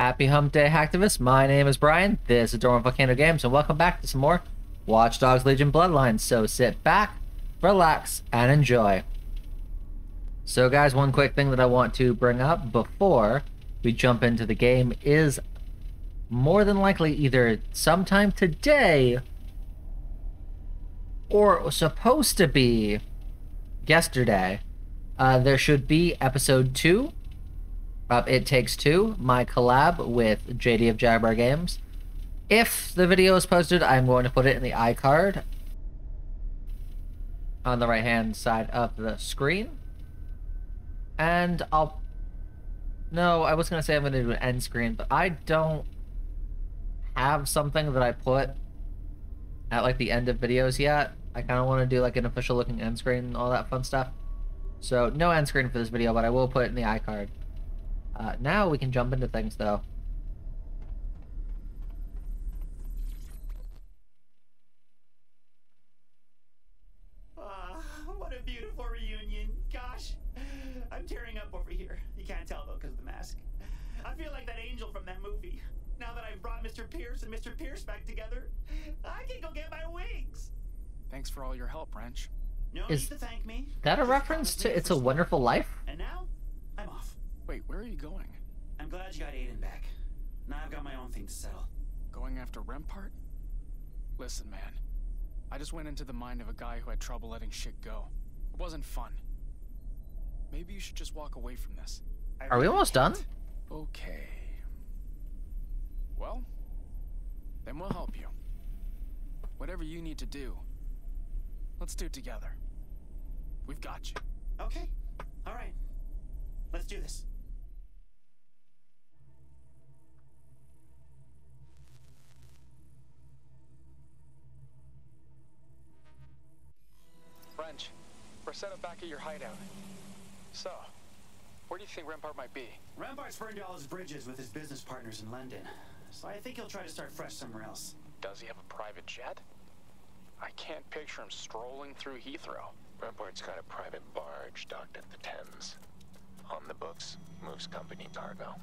Happy Hump Day, Hacktivists. My name is Brian. This is Dormant Volcano Games, and welcome back to some more Watch Dogs Legion Bloodlines. So sit back, relax, and enjoy. So, guys, one quick thing that I want to bring up before we jump into the game is more than likely either sometime today or supposed to be yesterday. Uh, there should be episode two It Takes Two, my collab with JD of Jaguar Games. If the video is posted, I'm going to put it in the iCard on the right hand side of the screen. And I'll. No, I was going to say I'm going to do an end screen, but I don't have something that I put at like the end of videos yet. I kind of want to do like an official looking end screen and all that fun stuff. So no end screen for this video, but I will put it in the iCard. Uh, now we can jump into things, though. Ah, what a beautiful reunion. Gosh, I'm tearing up over here. You can't tell though because of the mask. I feel like that angel from that movie. Now that I've brought Mr. Pearce and Mr. Pearce back together, I can go get my wings. Thanks for all your help, Wrench. No Is need to thank me. That a reference to It's a Wonderful Life? And now, I'm off. Wait, where are you going? I'm glad you got Aiden back. Now I've got my own thing to settle. Going after Rempart? Listen, man. I just went into the mind of a guy who had trouble letting shit go. It wasn't fun. Maybe you should just walk away from this. I Are we almost done? Okay. Well, then we'll help you. Whatever you need to do, let's do it together. We've got you. Okay. All right. Let's do this. Wrench, we're set up back at your hideout. So, where do you think Rempart might be? Rempart's burned all his bridges with his business partners in London, so I think he'll try to start fresh somewhere else. Does he have a private jet? I can't picture him strolling through Heathrow. Rempart's got a private barge docked at the Thames. On the books, moves company cargo.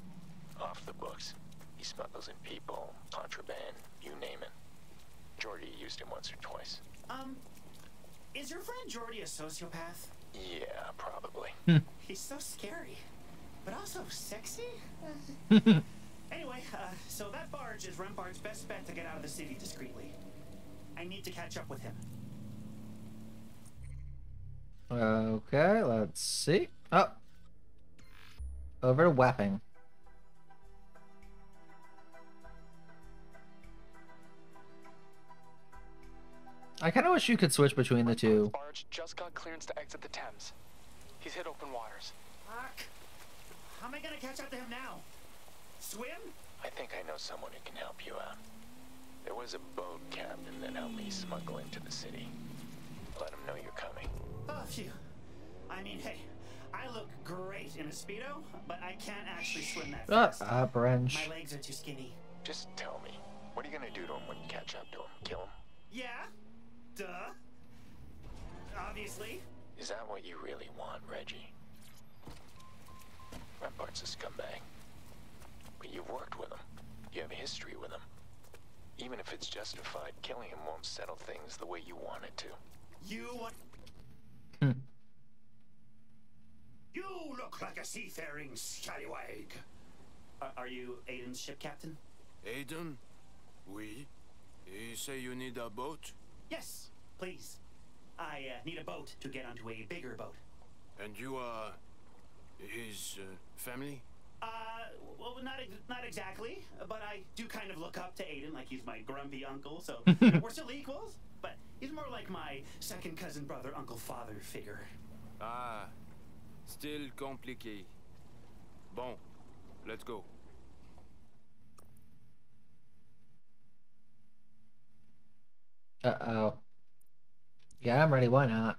Off the books, he smuggles in people, contraband, you name it. Jordi used him once or twice. Um, is your friend Jordi a sociopath? Yeah, probably. He's so scary, but also sexy. anyway, uh, so that barge is Rempart's best bet to get out of the city discreetly. I need to catch up with him. Okay, let's see. Oh. Over to Wapping. I kind of wish you could switch between the two. Barge just got clearance to exit the Thames. He's hit open waters. Fuck. How am I gonna catch up to him now? Swim? I think I know someone who can help you out. There was a boat captain that helped me smuggle into the city. Let him know you're coming. Oh, phew. I mean, hey, I look great in a speedo, but I can't actually swim that Shut fast. Ah, up, Wrench. My legs are too skinny. Just tell me, what are you gonna do to him when you catch up to him? Kill him? Yeah? Duh. Obviously. Is that what you really want, Reggie? Rempart's a scumbag. But you've worked with him. You have a history with him. Even if it's justified, killing him won't settle things the way you want it to. You want. Hmm. You look like a seafaring scallywag. Are, are you Aiden's ship captain? Aiden? Oui? You say you need a boat? Yes, please. I uh, need a boat to get onto a bigger boat. And you are... his uh, family? Uh, well, not ex- not exactly, but I do kind of look up to Aiden like he's my grumpy uncle. So we're still equals, but he's more like my second cousin, brother, uncle, father figure. Ah, still compliqué. Bon, let's go. Uh-oh. Yeah, I'm ready. Why not?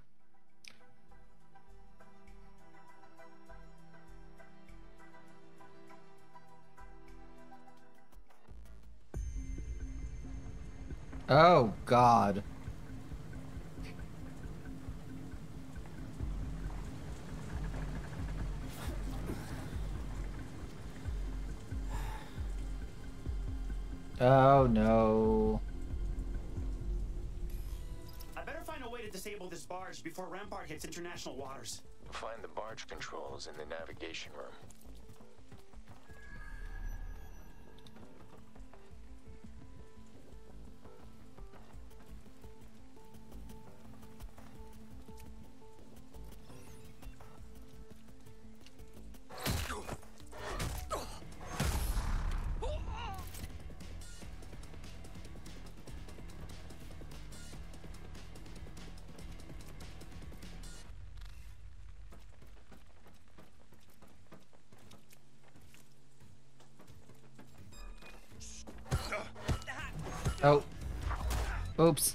Oh, God. Oh no. Disable this barge before Rempart hits international waters. Find the barge controls in the navigation room. Oops.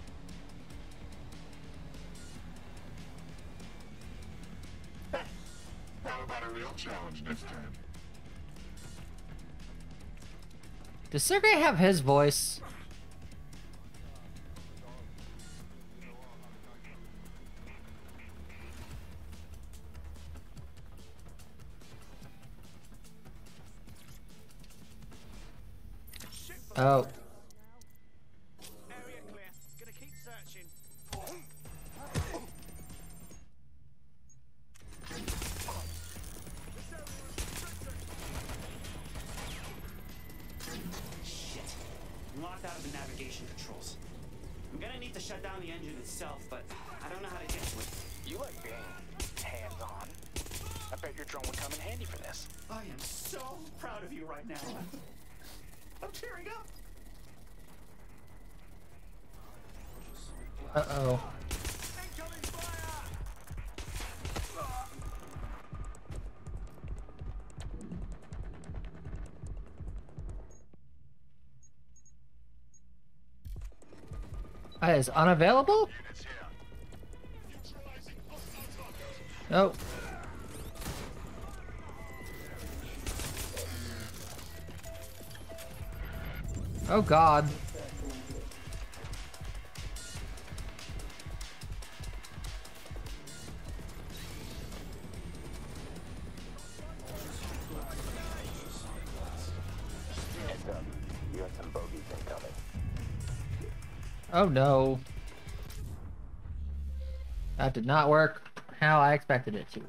Does Sergey have his voice? Oh. I'm gonna shut down the engine itself, but I don't know how to get to it. You like being hands-on. I bet your drone would come in handy for this. I am so proud of you right now. I'm tearing up. Uh That is unavailable? Oh. Oh god. Oh no. That did not work how I expected it to.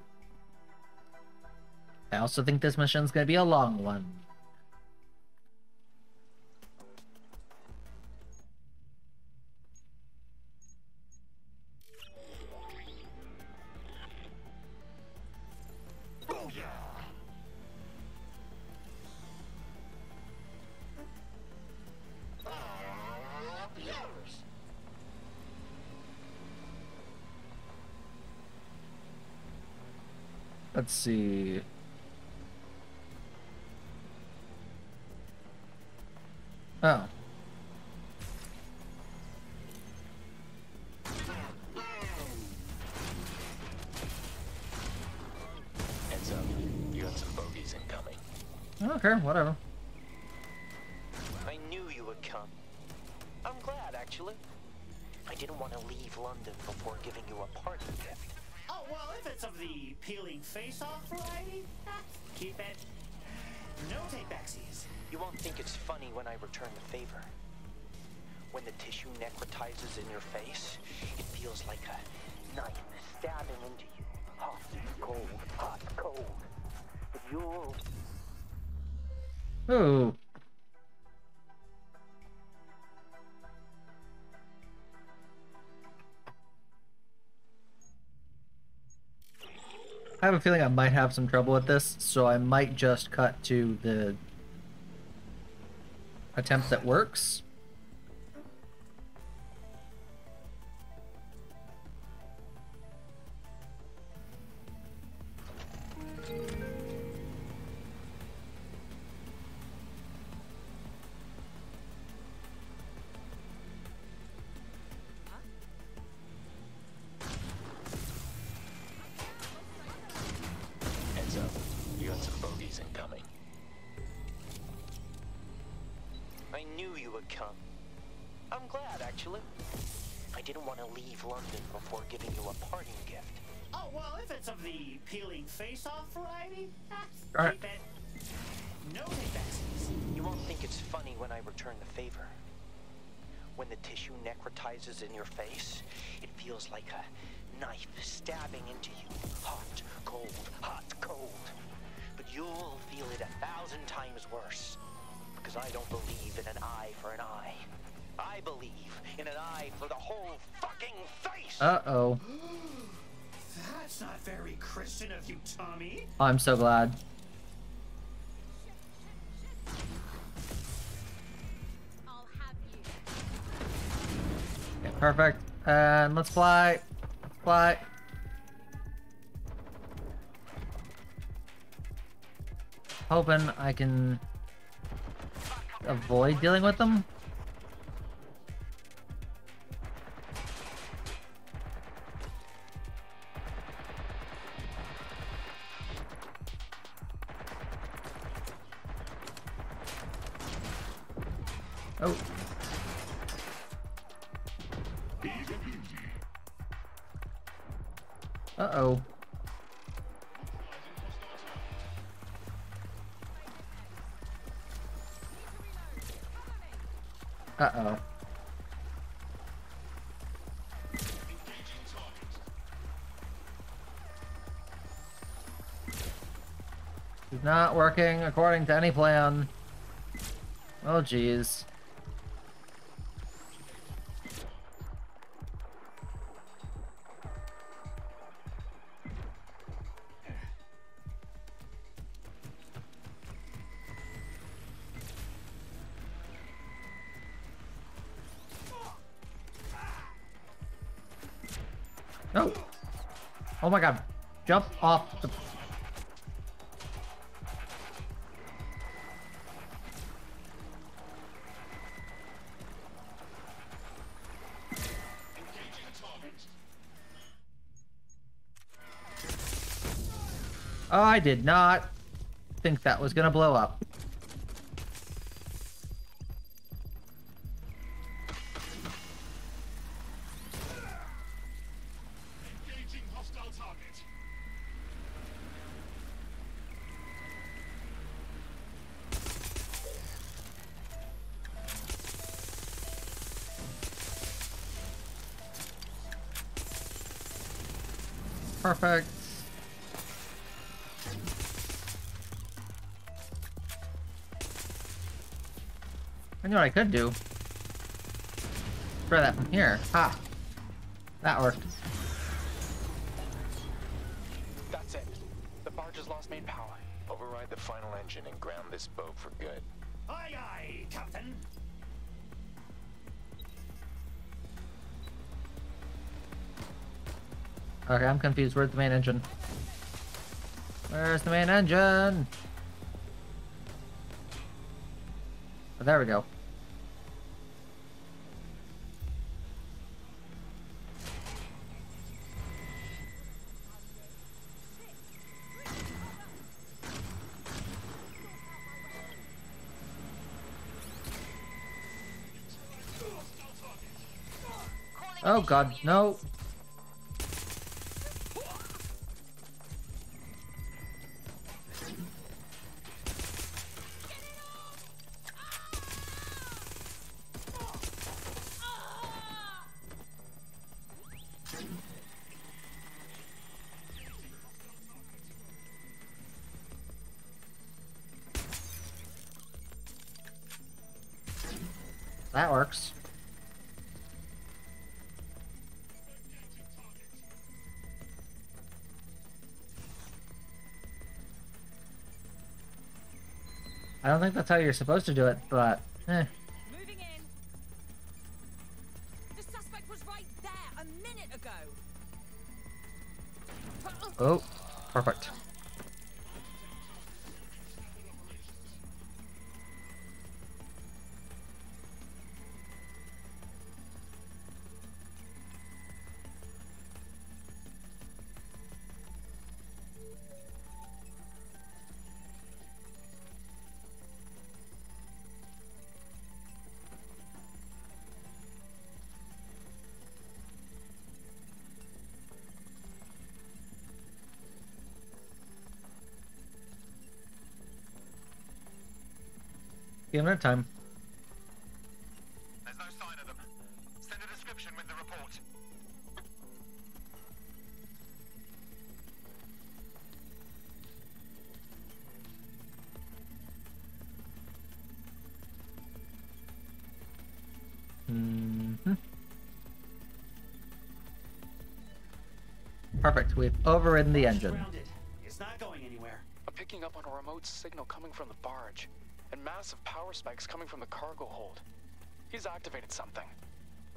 I also think this mission's gonna be a long one. Let's see. Oh. Heads up. You got some bogeys incoming. Okay, whatever. Oh, well, if it's of the peeling face-off variety, keep it. No take-backsies. You won't think it's funny when I return the favor. When the tissue necrotizes in your face, it feels like a knife stabbing into you. Hot, cold, hot, cold. But you'll... Ooh. I have a feeling I might have some trouble with this, so I might just cut to the attempt that works. Of you, Tommy. I'm so glad. Perfect. And let's fly. Fly. Hoping I can avoid dealing with them. Not working according to any plan. Oh, jeez. No. Oh my god. Jump off the... I did not think that was gonna blow up. Know what I could do. Try that from here. Ha! That worked. That's it. The barge has lost main power. Override the final engine and ground this boat for good. Aye, aye, Captain. Okay, I'm confused. Where's the main engine? Where's the main engine? Oh, there we go. Oh god, no. Think that's how you're supposed to do it, but eh. Moving in. The suspect was right there a minute ago. Oh, perfect. Give it time. There's no sign of them. Send a description with the report. hmm Perfect. We've overridden the engine. It's not going anywhere. I'm picking up on a remote signal coming from the barge, and massive power spikes coming from the cargo hold. He's activated something.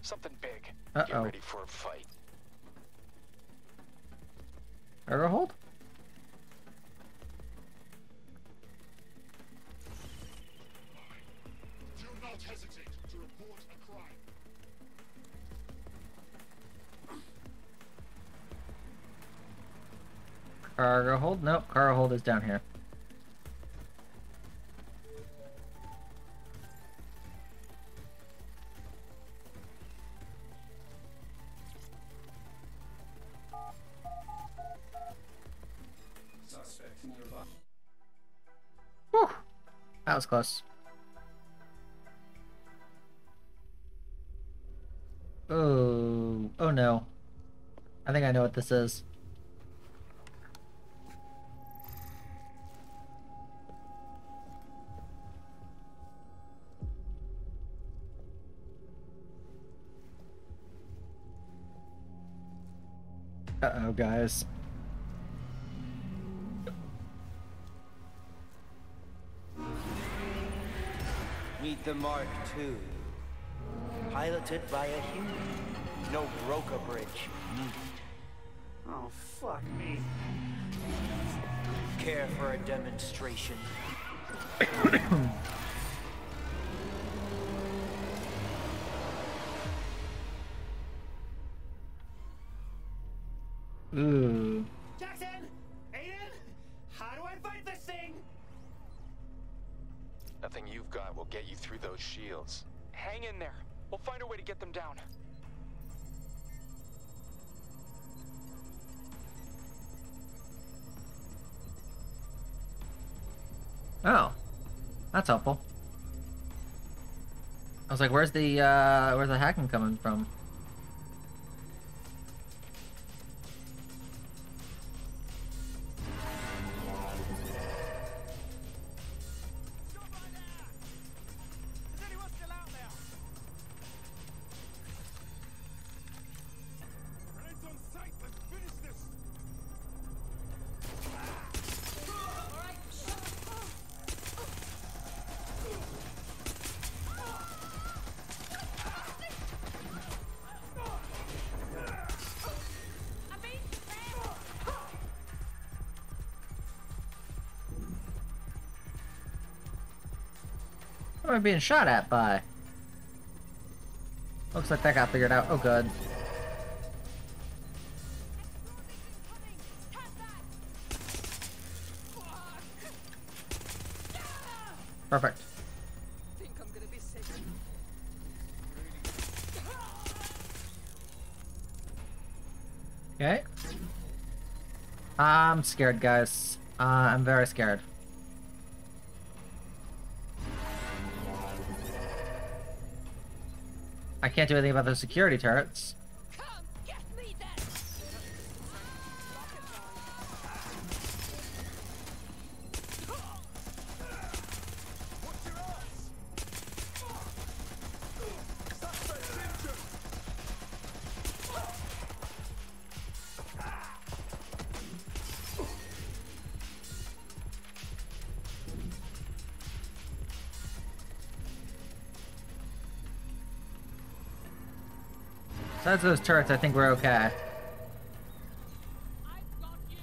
Something big. Uh Get oh. ready for a fight. Cargo hold? Do not hesitate to report a crime. Cargo hold? Nope, cargo hold is down here. That was close. Oh, oh no. I think I know what this is. Uh-oh, guys. Meet the Mark II. Piloted by a human. No broker bridge. Hmm. Oh, fuck me. Care for a demonstration? Ooh. Those shields. Hang in there. We'll find a way to get them down. Oh. That's helpful. I was like, where's the, uh, where's the hacking coming from? Am I being shot at by? Looks like that got figured out. Oh, good. Perfect. Okay. I'm scared, guys. Uh, I'm very scared. Can't do anything about those security turrets. Besides those turrets, I think we're okay. I've got you.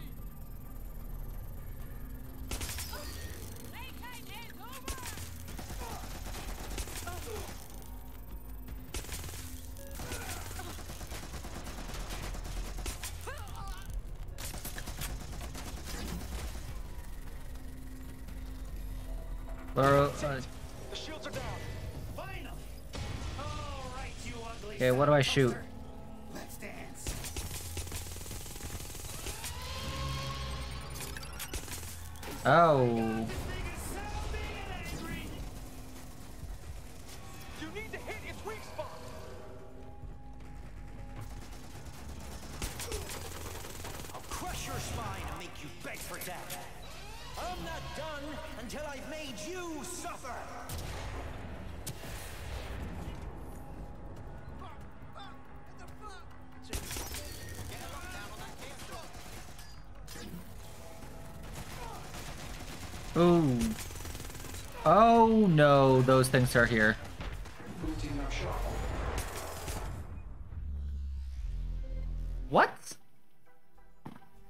AK, hands over. Laura, uh, The shields are down. Finally! All right, you ugly Okay, what do I shoot? Oh. Are here. What?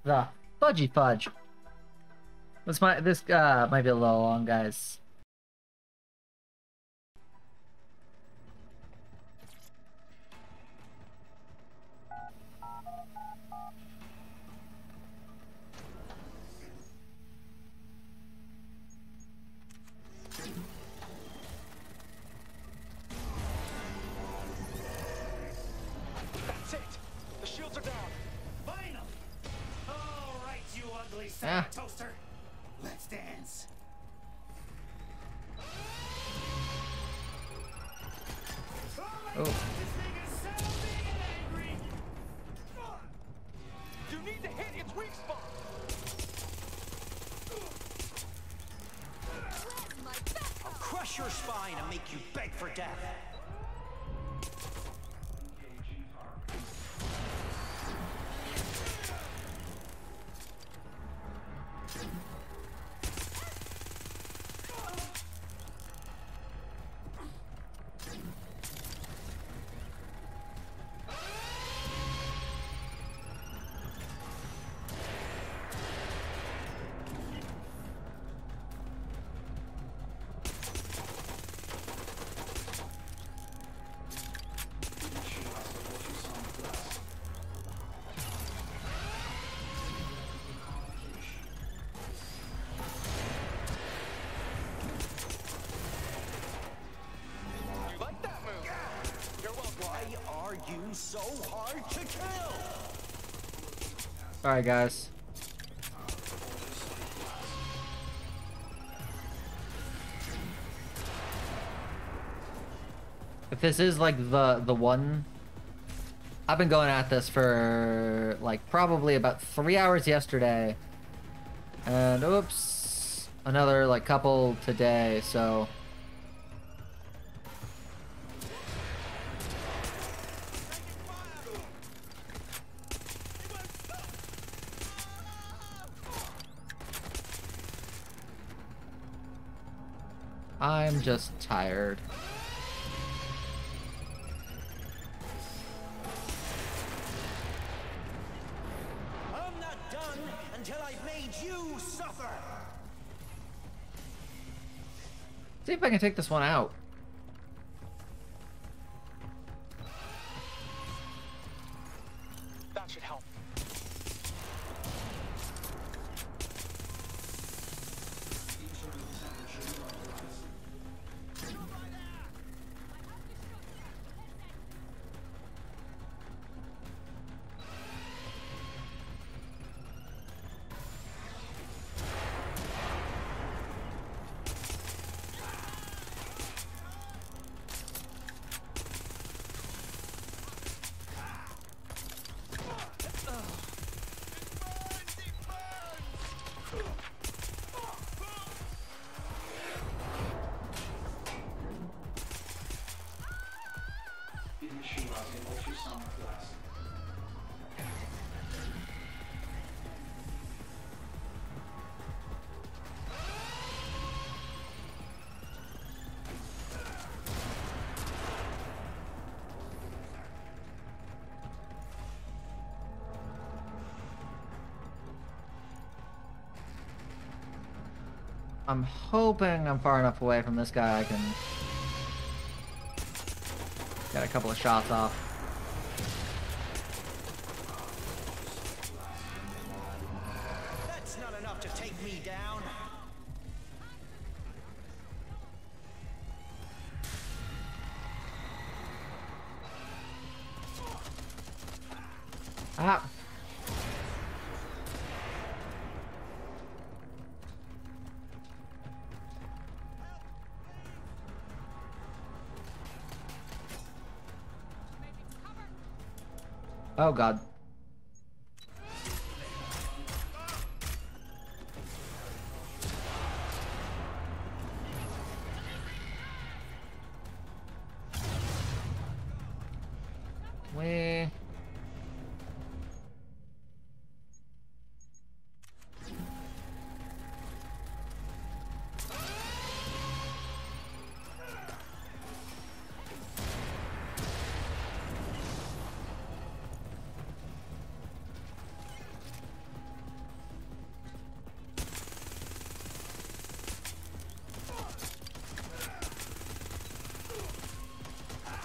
The fudgy fudge. This might this uh might be a little long, guys. You so hard to kill? Alright guys. If this is like the the one I've been going at this for like probably about three hours yesterday. And oops. Another like couple today, so I'm just tired. I'm not done until I've made you suffer. See if I can take this one out. Hoping I'm far enough away from this guy I can get a couple of shots off. That's not enough to take me down. Ah! Oh god.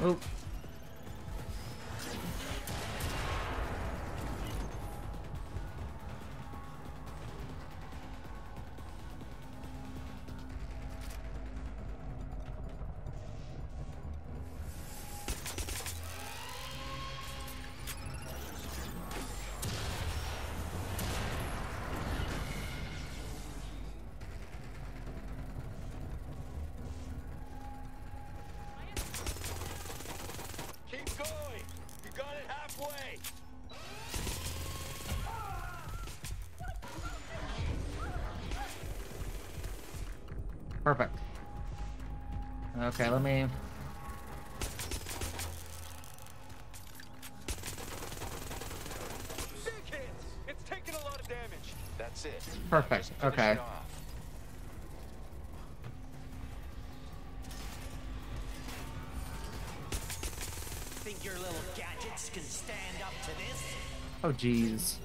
Oop. Okay, let me... It's taking a lot of damage. That's it. Perfect, okay. Think your little gadgets can stand up to this? Oh, jeez.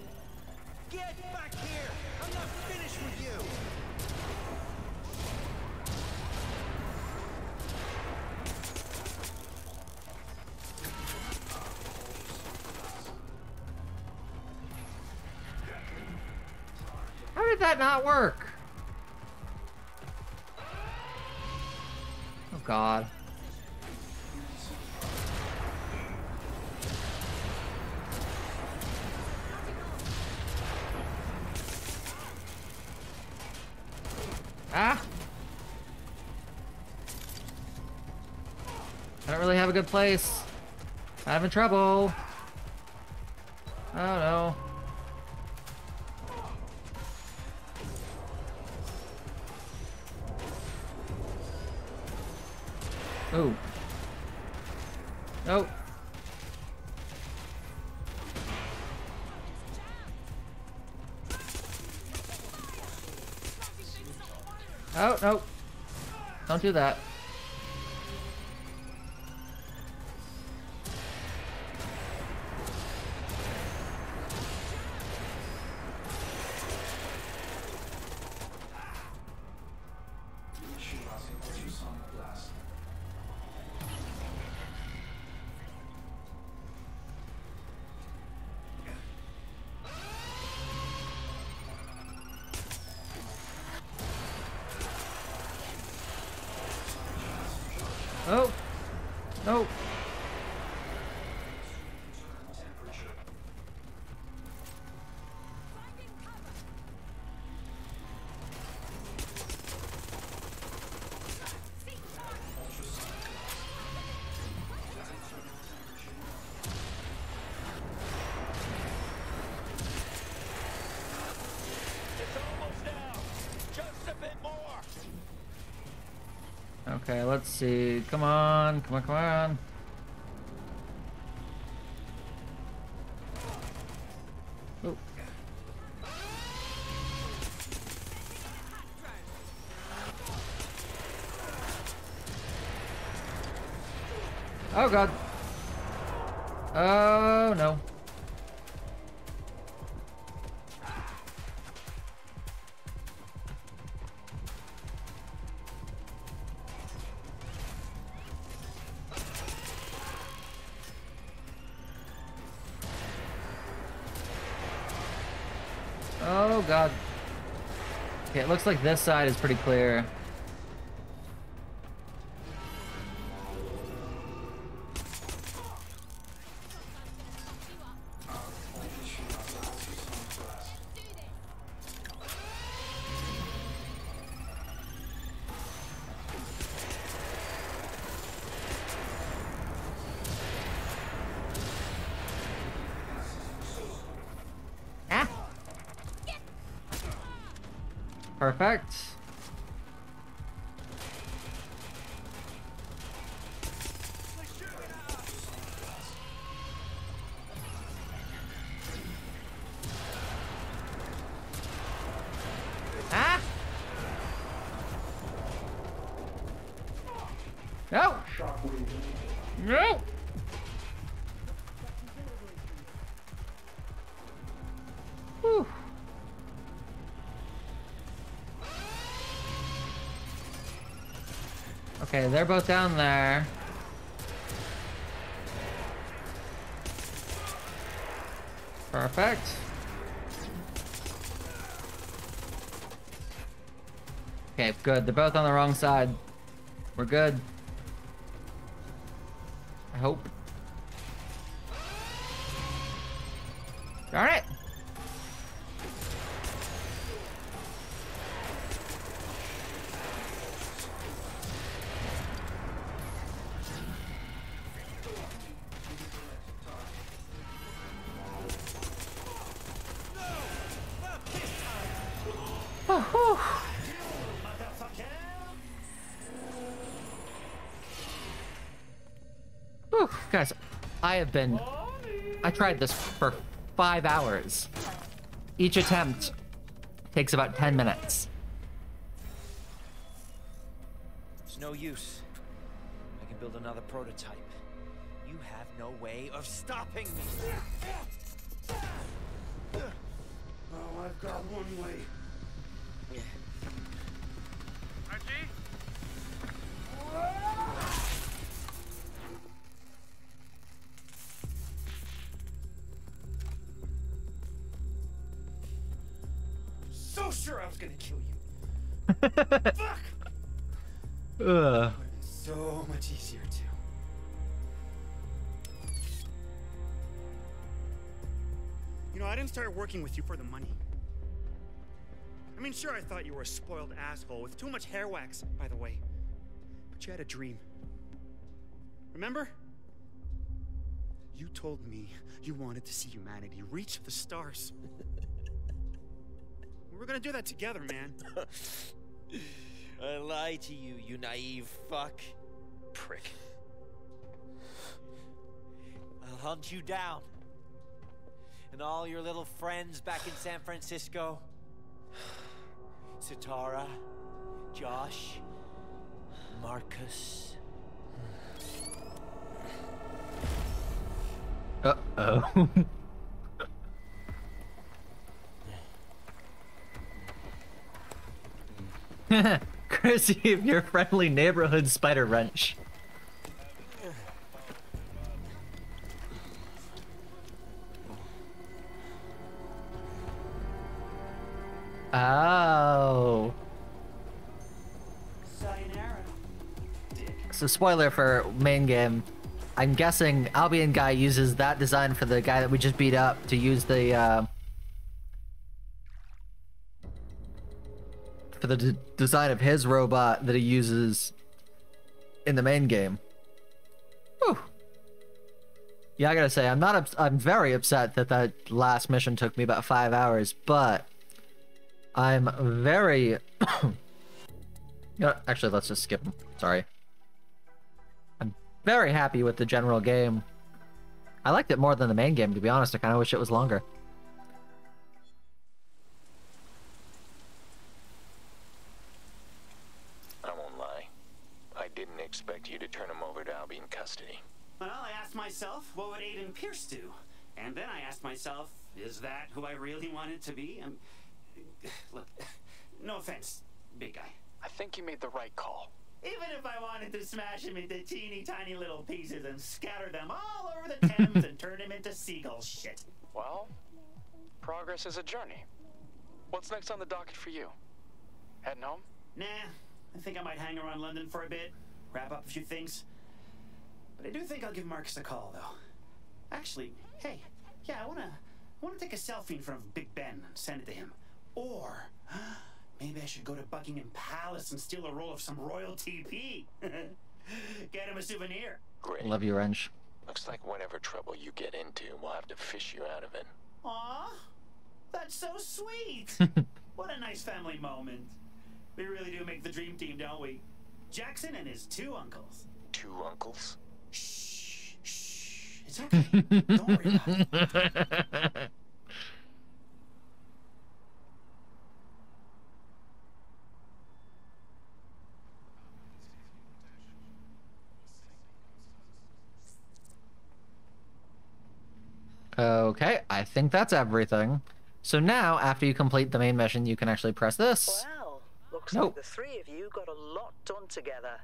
Did that not work? Oh, God. Ah! I don't really have a good place. I'm having trouble. Oh no. Ooh. Nope. Oh, no. Don't do that. No. Okay, let's see. Come on. Come on, come on. Oh, God. Okay, it looks like this side is pretty clear. Okay, they're both down there. Perfect. Okay, good. They're both on the wrong side. We're good. I hope. Darn it! I been. I tried this for five hours. Each attempt takes about 10 minutes. It's no use. I can build another prototype. You have no way of stopping me. Sure I was gonna kill you. Fuck! Ugh. So much easier too. You know, I didn't start working with you for the money. I mean, sure, I thought you were a spoiled asshole with too much hair wax, by the way. But you had a dream. Remember? You told me you wanted to see humanity reach the stars. we were gonna do that together, man. I lied to you, you naive fuck. Prick. I'll hunt you down. And all your little friends back in San Francisco. Sitara, Josh, Marcus. Uh Courtesy of your friendly neighborhood spider wrench. Oh. So spoiler for main game. I'm guessing Albion guy uses that design for the guy that we just beat up to use the uh, the d- design of his robot that he uses in the main game. Whew. Yeah, I gotta say, I'm not. Ups- I'm very upset that that last mission took me about five hours, but I'm very. actually, let's just skip him. Sorry. I'm very happy with the general game. I liked it more than the main game, to be honest. I kind of wish it was longer. Expect you to turn him over to Albion custody. Well, I asked myself, what would Aiden Pearce do? And then I asked myself, is that who I really wanted to be? Um, look, no offense, big guy. I think you made the right call. Even if I wanted to smash him into teeny tiny little pieces and scatter them all over the Thames and turn him into seagull shit. Well, progress is a journey. What's next on the docket for you? Heading home? Nah, I think I might hang around London for a bit, wrap up a few things. But I do think I'll give Marcus a call, though. Actually, hey, yeah, I wanna, I wanna take a selfie in front of Big Ben and send it to him. Or maybe I should go to Buckingham Palace and steal a roll of some royal TP. Get him a souvenir. Great. Love you, Wrench. Looks like whatever trouble you get into, we'll have to fish you out of it. Aw, that's so sweet. what a nice family moment. We really do make the dream team, don't we? Jackson and his two uncles. Two uncles? Shh, shh. It's okay. don't worry about it. Okay, I think that's everything. So now, after you complete the main mission, you can actually press this. Well, looks Nope. like the three of you got a lot done together.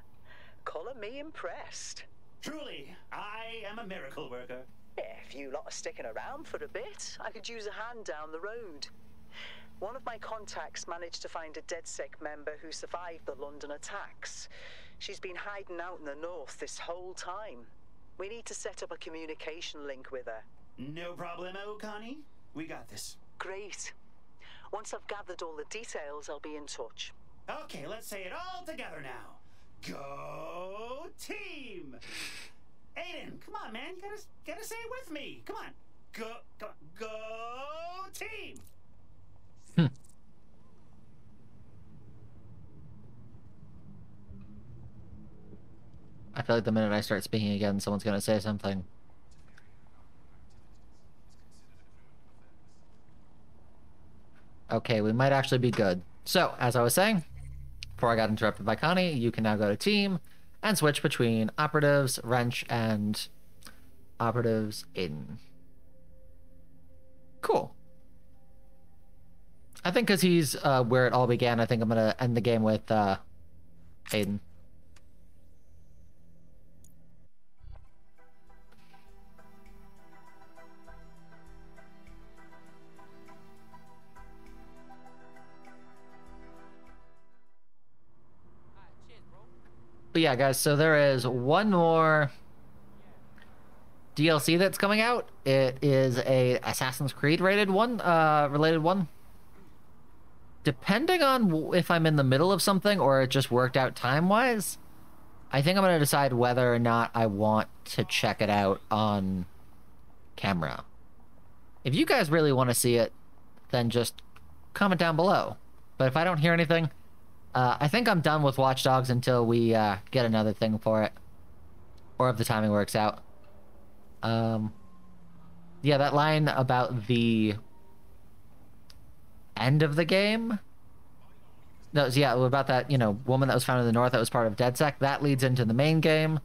Color me impressed. Truly, I am a miracle worker. If you lot are sticking around for a bit, I could use a hand down the road. One of my contacts managed to find a DedSec member who survived the London attacks. She's been hiding out in the north this whole time. We need to set up a communication link with her. No problemo, Connie. We got this. Great. Once I've gathered all the details, I'll be in touch. Okay, let's say it all together now. Go team! Aiden, come on, man. You gotta, gotta say it with me. Come on. Go, go, go team! Hmm. I feel like the minute I start speaking again, someone's gonna say something. Okay, we might actually be good. So, as I was saying, before I got interrupted by Connie, you can now go to team and switch between operatives, wrench, and operatives Aiden. Cool. I think because he's uh, where it all began, I think I'm gonna end the game with uh, Aiden. But yeah, guys, so there is one more DLC that's coming out. It is a Assassin's Creed rated one, uh, related one. Depending on if I'm in the middle of something or it just worked out time wise, I think I'm gonna decide whether or not I want to check it out on camera. If you guys really want to see it, then just comment down below. But if I don't hear anything, uh, I think I'm done with Watch Dogs until we uh, get another thing for it, or if the timing works out. Um, yeah, that line about the end of the game. No, yeah, about that you know woman that was found in the north that was part of DedSec. That leads into the main game.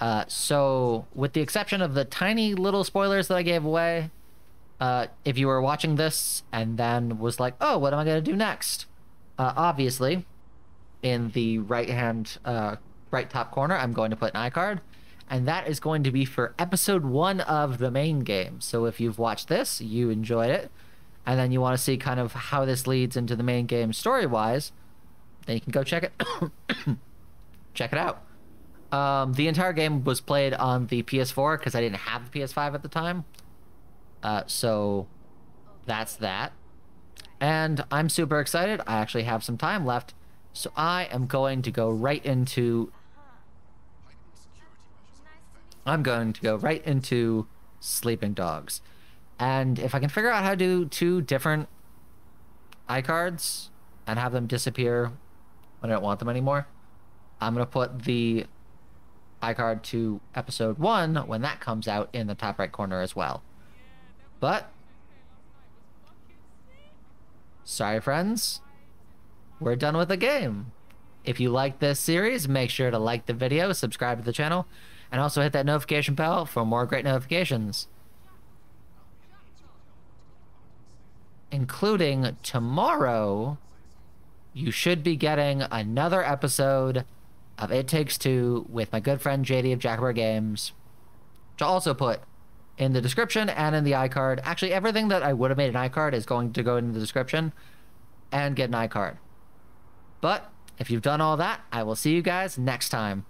Uh, so, with the exception of the tiny little spoilers that I gave away, uh, if you were watching this and then was like, "Oh, what am I gonna do next?" Uh, obviously, in the right hand uh, right top corner i'm going to put an icard and that is going to be for episode one of the main game. So if you've watched this you enjoyed it. And then you want to see kind of how this leads into the main game story wise then you can go check it. Check it out. Um, the entire game was played on the ps4 because i didn't have the ps5 at the time. Uh, so that's that. And i'm super excited. I actually have some time left so I am going to go right into. I'm going to go right into Sleeping Dogs. And if I can figure out how to do two different iCards and have them disappear when I don't want them anymore, I'm going to put the iCard to episode one when that comes out in the top right corner as well. But. Sorry, friends we're done with the game. If you like this series, make sure to like the video, subscribe to the channel, and also hit that notification bell for more great notifications. Including tomorrow, you should be getting another episode of It Takes Two with my good friend JD of Jackaber Games, I'll also put in the description and in the iCard. Actually, everything that I would have made an iCard is going to go in the description. and get an iCard. But if you've done all that, I will see you guys next time.